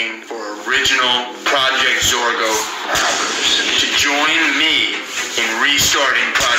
looking for original Project Zorgo. Albums to join me in restarting Project